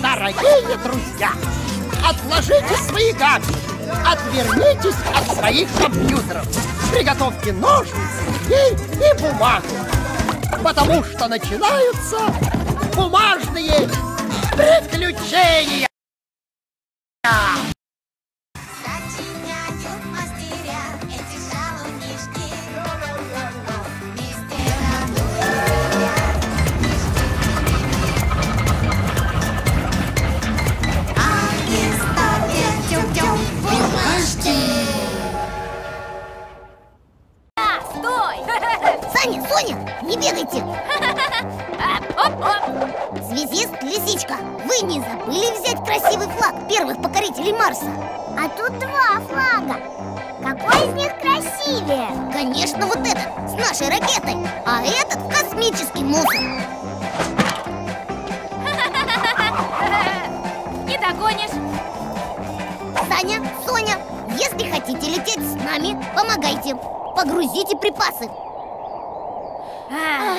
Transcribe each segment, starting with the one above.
Дорогие друзья, отложите свои гаджеты, отвернитесь от своих компьютеров, приготовьте клей и бумагу, потому что начинаются бумажные приключения. Лисичка, вы не забыли взять красивый флаг первых покорителей Марса? А тут два флага. Какой из них красивее? Конечно, вот этот, с нашей ракетой, а этот космический мусор. Не догонишь! Саня, Соня, если хотите лететь с нами, помогайте. Погрузите припасы. А,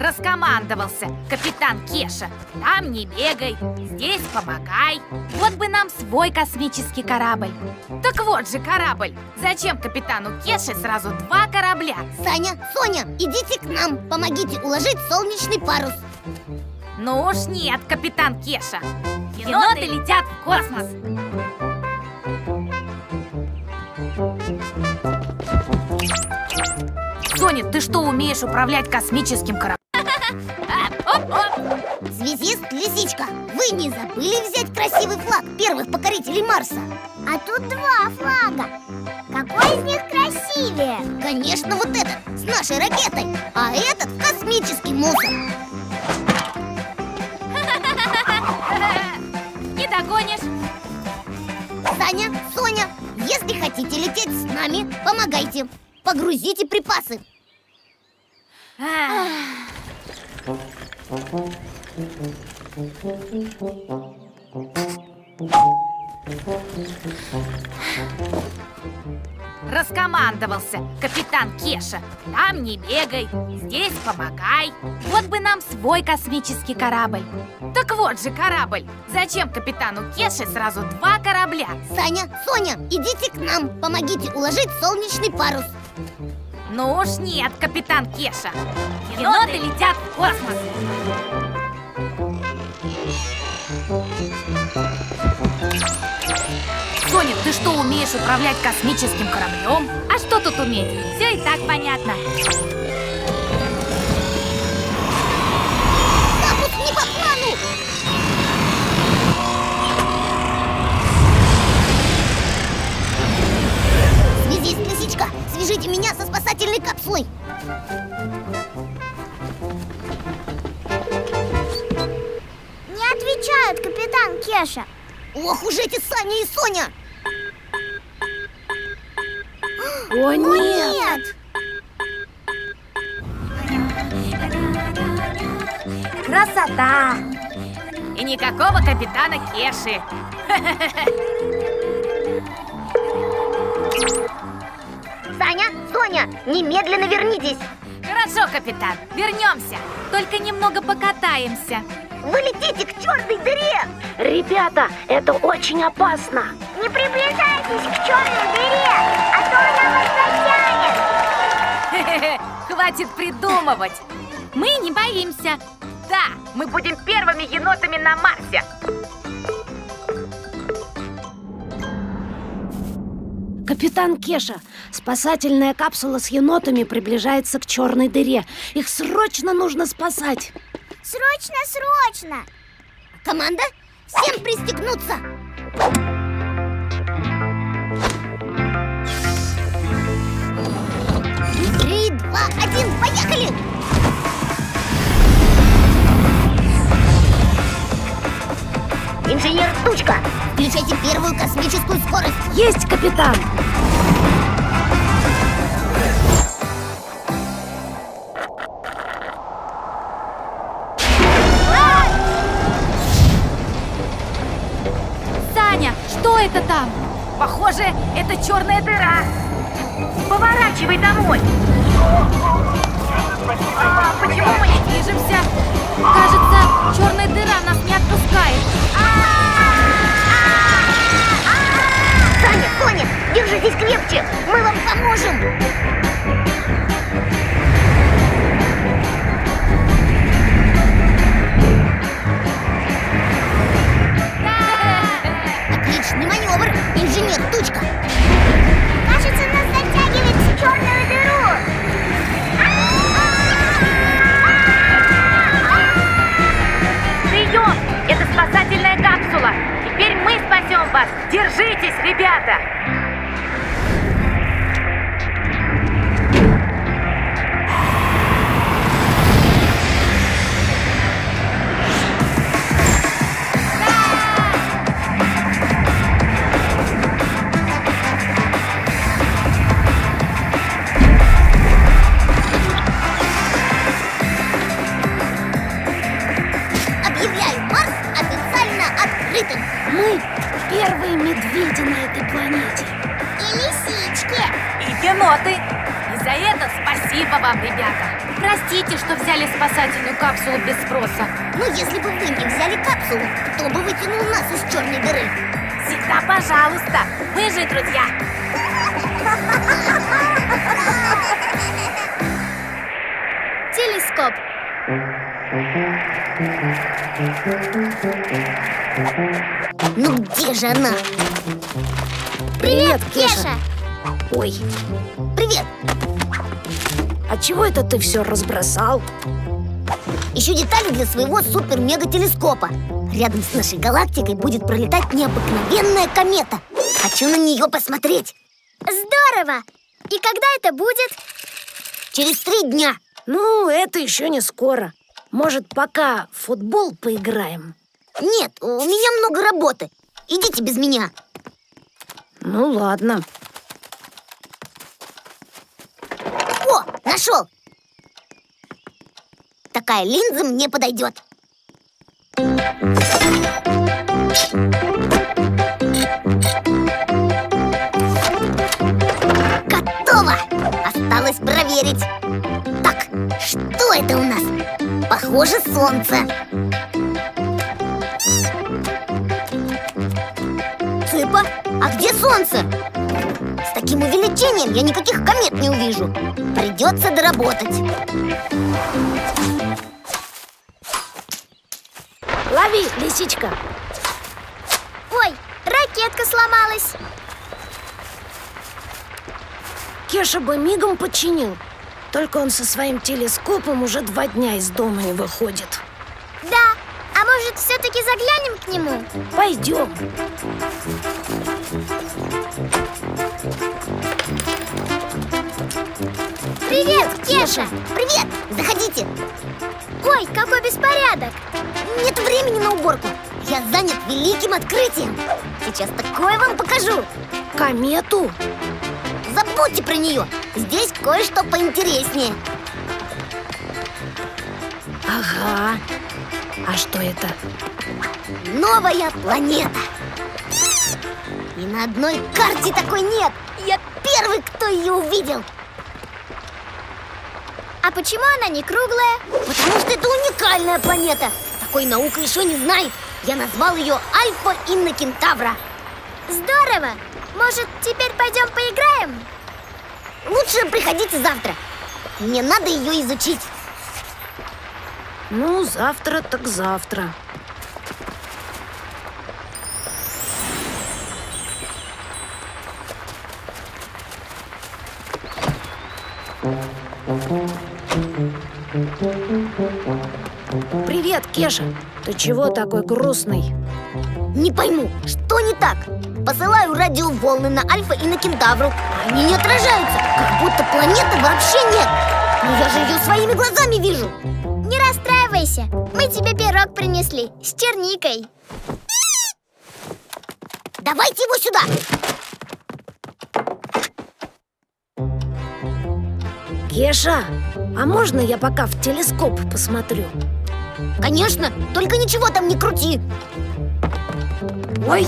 Раскомандовался капитан Кеша. Там не бегай, здесь помогай. Вот бы нам свой космический корабль. Так вот же корабль. Зачем капитану Кеше сразу два корабля? Саня, Соня, идите к нам, помогите уложить солнечный парус. Ну уж нет, капитан Кеша. Еноты летят в космос Соня, ты что, умеешь управлять космическим кораблем? Связист Лисичка, вы не забыли взять красивый флаг первых покорителей Марса? А тут два флага. Какой из них красивее? Конечно, вот этот, с нашей ракетой, а этот космический мусор. Не догонишь Саня, Соня, если хотите лететь с нами, помогайте. Погрузите припасы. Раскомандовался капитан Кеша. Там не бегай, здесь помогай. Вот бы нам свой космический корабль. Так вот же корабль. Зачем капитану Кеше сразу два корабля? Саня, Соня, идите к нам, помогите уложить солнечный парус. Ну уж нет, капитан Кеша Еноты летят в космос Соня, ты что, умеешь управлять космическим кораблем? А что тут уметь? Все и так понятно Запуск не по плану! Связист Лисичка, свяжите меня со спасательной капсулой. Не отвечают, капитан Кеша. Ох уж эти Саня и Соня! О, нет! Красота! И никакого капитана Кеши Саня, Соня, немедленно вернитесь! Хорошо, капитан, вернемся Только немного покатаемся Вы летите к черной дыре! Ребята, это очень опасно. Не приближайтесь к черной дыре, а то она вас затянет. Хватит придумывать Мы не боимся Да, мы будем первыми енотами на Марсе Капитан Кеша, спасательная капсула с енотами приближается к черной дыре. Их срочно нужно спасать. Срочно, срочно! Команда, всем пристегнуться! Три, два, один, поехали! Инженер Тучка, включайте первую космическую скорость. Есть, капитан! Саня, что это там? Похоже, это черная дыра. Поворачивай домой. Почему мы не движемся? Кажется, черная дыра нас не отпускает. Саня, Соня, держитесь крепче, мы вам поможем. Ребята! Объявляю Марс официально открытым. Мы первые медведи на планете. И лисички. И еноты. И за это спасибо вам, ребята. Простите, что взяли спасательную капсулу без спроса. Ну, если бы вы не взяли капсулу, кто бы вытянул нас из черной дыры? Всегда пожалуйста. Мы же друзья. Телескоп. Ну где же она? Привет, Кеша. Ой, Привет! а чего это ты все разбросал? Ищу детали для своего супер-мега-телескопа. Рядом с нашей галактикой будет пролетать необыкновенная комета. Хочу на нее посмотреть. Здорово! И когда это будет? Через три дня. Ну, это еще не скоро. Может, пока в футбол поиграем? Нет, у меня много работы. Идите без меня. Ну, ладно. О, нашел! Такая линза мне подойдет. Готово! Осталось проверить. Так, что это у нас? Похоже, солнце. Солнце? С таким увеличением я никаких комет не увижу. Придется доработать. Лови, лисичка. Ой, ракетка сломалась. Кеша бы мигом починил. Только он со своим телескопом уже два дня из дома не выходит. Да, а может все-таки заглянем к нему? Пойдем. Кеша! Привет! Заходите! Ой, какой беспорядок! Нет времени на уборку. Я занят великим открытием. Сейчас такое вам покажу. Комету? Забудьте про нее. Здесь кое-что поинтереснее. Ага. А что это? Новая планета. И на одной карте такой нет. Я первый, кто ее увидел. А почему она не круглая? Потому что это уникальная планета. Такой наука еще не знает. Я назвал ее Альфа Инна Кентавра. Здорово! Может, теперь пойдем поиграем? Лучше приходите завтра. Мне надо ее изучить. Ну, завтра так завтра. Привет, Кеша. Ты чего такой грустный? Не пойму, что не так? Посылаю радиоволны на Альфа и на Кентавру, они не отражаются, как будто планеты вообще нет. Но я же ее своими глазами вижу. Не расстраивайся, мы тебе пирог принесли с черникой. Давайте его сюда. Кеша, а можно я пока в телескоп посмотрю? Конечно, только ничего там не крути. Ой,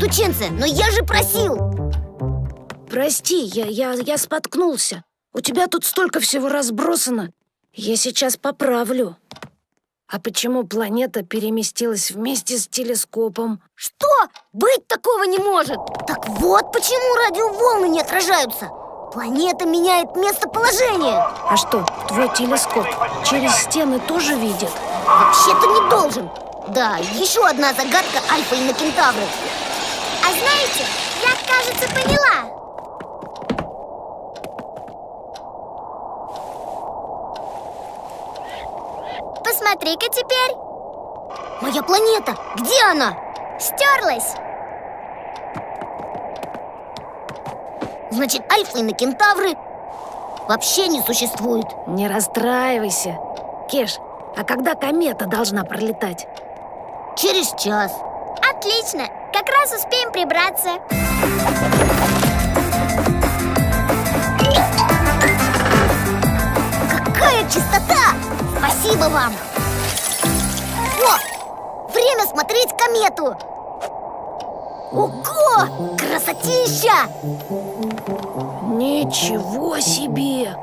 Тученце, но я же просил Прости, я, я, я споткнулся. У тебя тут столько всего разбросано. Я сейчас поправлю. А почему планета переместилась вместе с телескопом? Что? Быть такого не может Так вот почему радиоволны не отражаются Планета меняет местоположение А что, твой телескоп через стены тоже видит? Вообще-то не должен Да, еще одна загадка Альфа и на Кентавры А знаете, я, кажется, поняла. Посмотри-ка теперь. Моя планета, где она? Стерлась. Значит, Альфа и на Кентавры вообще не существует Не расстраивайся. Кеш, а когда комета должна пролетать? Через час Отлично. Как раз успеем прибраться. Какая чистота! Спасибо вам! О! Время смотреть комету! Ого! Красотища! Ничего себе!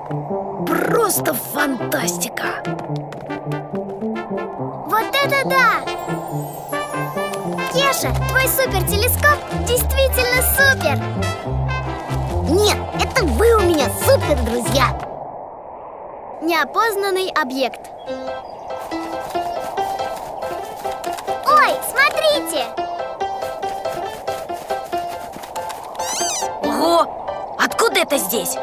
Просто фантастика! Вот это да! Кеша, твой супертелескоп действительно супер! Нет, это вы у меня супер, друзья! Неопознанный объект. Ой, смотрите! Ого! Откуда это здесь?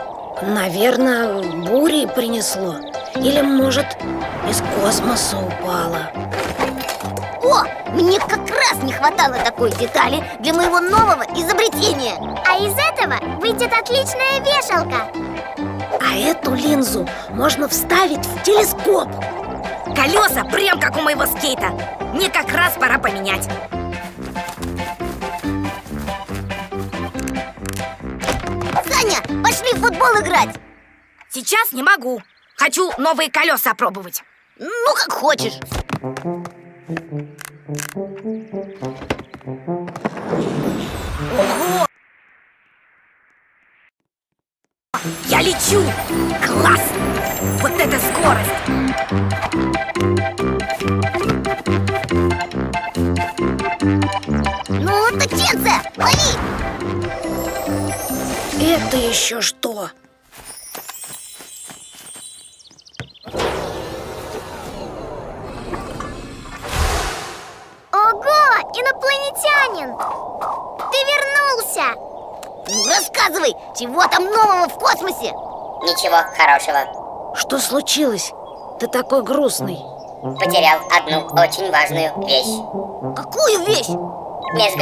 Наверное, бури принесло. Или, может, из космоса упало. О, мне как раз не хватало такой детали для моего нового изобретения А из этого выйдет отличная вешалка. А эту линзу можно вставить в телескоп. Колеса прям как у моего скейта. Мне как раз пора поменять. Пошли в футбол играть Сейчас не могу. Хочу новые колеса опробовать. Ну, как хочешь Я лечу! Класс! Вот это скорость! Это еще что? Ого, инопланетянин! Ты вернулся! Ну, рассказывай, чего там нового в космосе? Ничего хорошего. Что случилось? Ты такой грустный. Потерял одну очень важную вещь. Какую вещь? Между